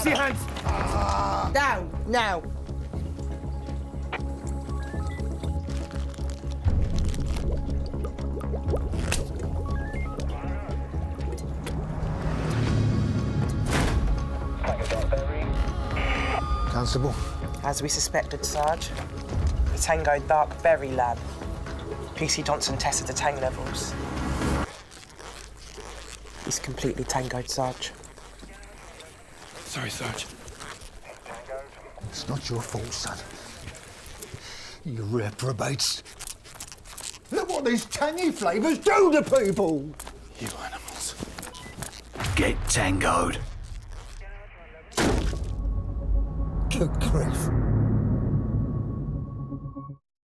see hands. Down, now. Constable. As we suspected, Sarge. The Tango Dark Berry Lab. PC Johnson tested the tang levels. He's completely tangoed, Sarge. Sorry, Sarge. It's not your fault, son. You reprobates. Look what these tangy flavours do to people! You animals. Get tangoed. Good grief.